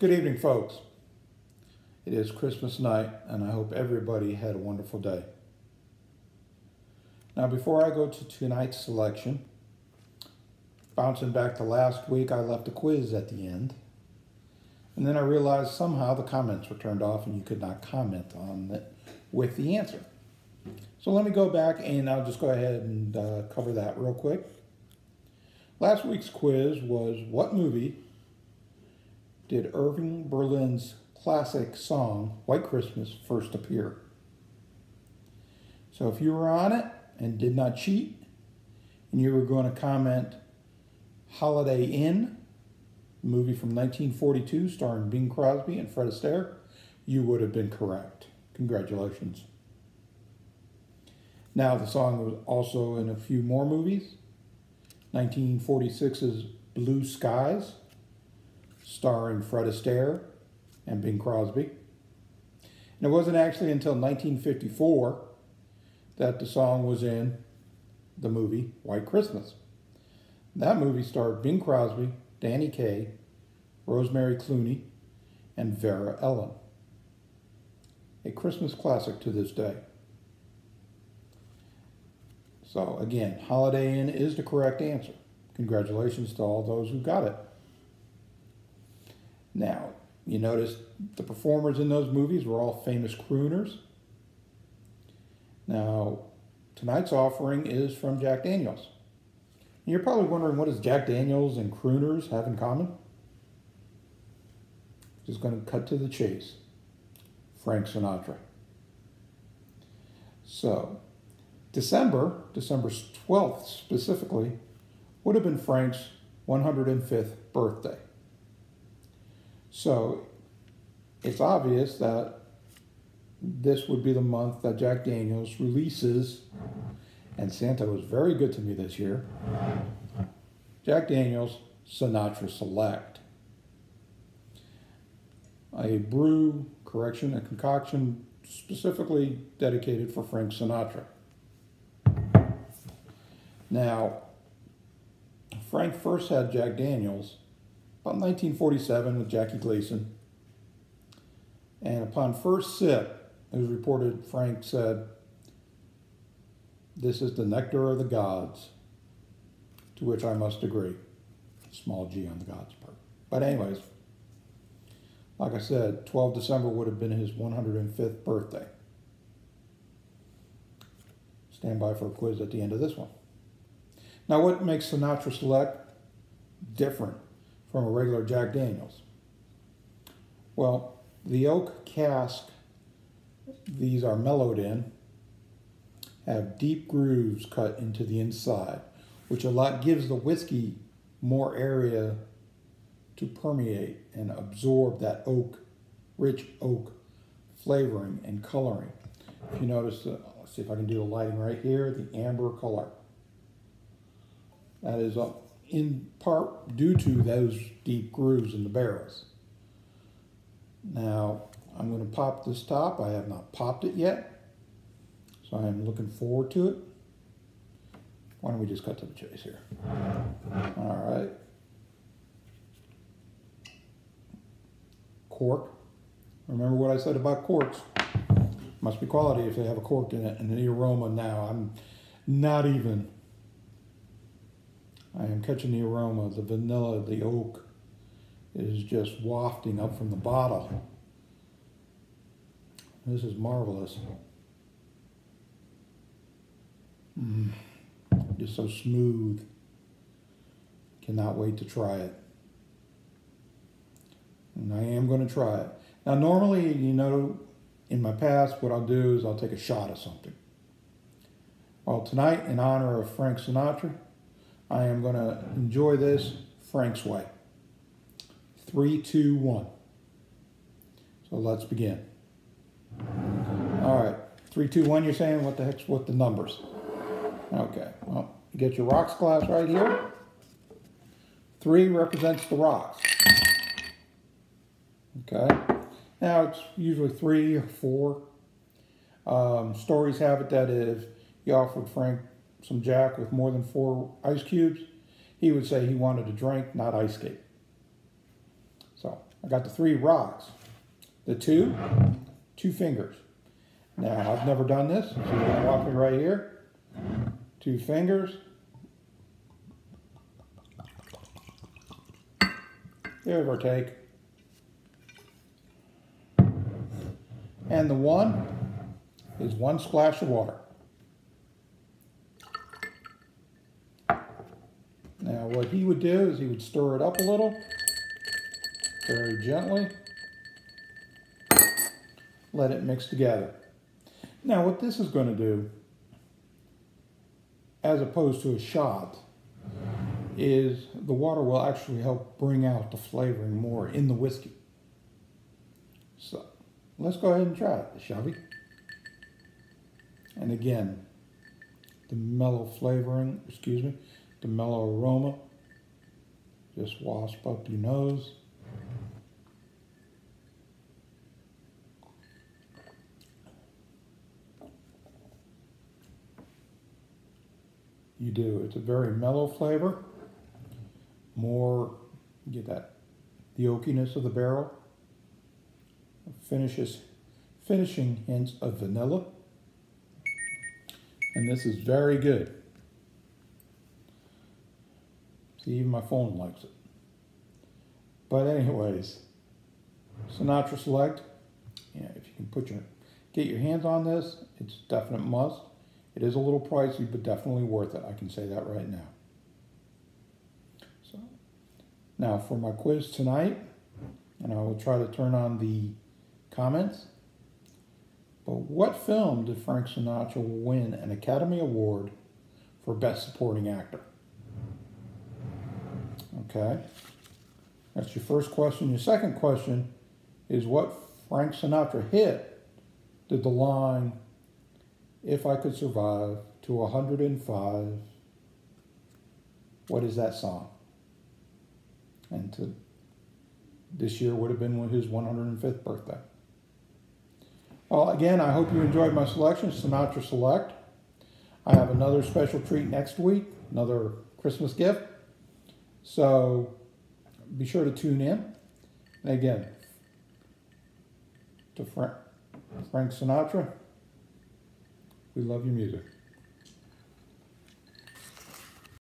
Good evening, folks. It is Christmas night, and I hope everybody had a wonderful day. Now, before I go to tonight's selection, bouncing back to last week, I left a quiz at the end. And then I realized somehow the comments were turned off and you could not comment on it with the answer. So let me go back and I'll just go ahead and uh, cover that real quick. Last week's quiz was what movie did Irving Berlin's classic song, White Christmas, first appear? So if you were on it and did not cheat, and you were going to comment Holiday Inn, movie from 1942 starring Bing Crosby and Fred Astaire, you would have been correct. Congratulations. Now, the song was also in a few more movies. 1946's Blue Skies, starring Fred Astaire and Bing Crosby. And it wasn't actually until 1954 that the song was in the movie White Christmas. That movie starred Bing Crosby, Danny Kaye, Rosemary Clooney, and Vera Ellen. A Christmas classic to this day. So again, Holiday Inn is the correct answer. Congratulations to all those who got it. Now, you notice the performers in those movies were all famous crooners. Now, tonight's offering is from Jack Daniels. You're probably wondering what does Jack Daniels and crooners have in common? Just going to cut to the chase. Frank Sinatra. So, December, December 12th specifically, would have been Frank's 105th birthday. So, it's obvious that this would be the month that Jack Daniels releases, and Santa was very good to me this year, Jack Daniels Sinatra Select. A brew, correction, a concoction specifically dedicated for Frank Sinatra. Now, Frank first had Jack Daniels about 1947 with Jackie Gleason. And upon first sip, it was reported Frank said, This is the nectar of the gods, to which I must agree. Small g on the gods part. But, anyways, like I said, 12 December would have been his 105th birthday. Stand by for a quiz at the end of this one. Now, what makes Sinatra Select different from a regular Jack Daniels? Well, the oak cask these are mellowed in have deep grooves cut into the inside, which a lot gives the whiskey more area to permeate and absorb that oak, rich oak flavoring and coloring. If you notice, uh, let's see if I can do the lighting right here, the amber color. That is in part due to those deep grooves in the barrels. Now, I'm going to pop this top. I have not popped it yet, so I am looking forward to it. Why don't we just cut to the chase here? All right. Cork. Remember what I said about corks. Must be quality if they have a cork in it. And the aroma now, I'm not even I am catching the aroma, the vanilla, the oak is just wafting up from the bottle. This is marvelous. Mm, just so smooth. Cannot wait to try it. And I am going to try it. Now, normally, you know, in my past, what I'll do is I'll take a shot of something. Well, tonight, in honor of Frank Sinatra, I am going to enjoy this Frank's way. Three, two, one. So let's begin. All right, three, two, one. You're saying what the heck's what the numbers? Okay. Well, you get your rocks glass right here. Three represents the rocks. Okay. Now it's usually three or four. Um, stories have it that if you offered Frank some Jack with more than four ice cubes, he would say he wanted a drink, not ice skate. So I got the three rocks. The two, two fingers. Now, I've never done this, so you're gonna watch me right here. Two fingers. Give or take. And the one is one splash of water. Now what he would do is he would stir it up a little, very gently, let it mix together. Now what this is going to do, as opposed to a shot, is the water will actually help bring out the flavoring more in the whiskey. So let's go ahead and try it, shall we? And again, the mellow flavoring, excuse me, the mellow aroma. Just wasp up your nose. You do. It's a very mellow flavor. More, get that, the oakiness of the barrel. Finishes, finishing hints of vanilla. And this is very good. See, even my phone likes it. But anyways, Sinatra Select, yeah, if you can put your, get your hands on this, it's definite must. It is a little pricey, but definitely worth it. I can say that right now. So, now for my quiz tonight, and I will try to turn on the comments. But what film did Frank Sinatra win an Academy Award for Best Supporting Actor? Okay, that's your first question. Your second question is what Frank Sinatra hit did the line, if I could survive to 105, what is that song? And to, this year would have been his 105th birthday. Well, again, I hope you enjoyed my selection, Sinatra Select. I have another special treat next week, another Christmas gift. So be sure to tune in. And again, to Frank, Frank Sinatra, we love your music.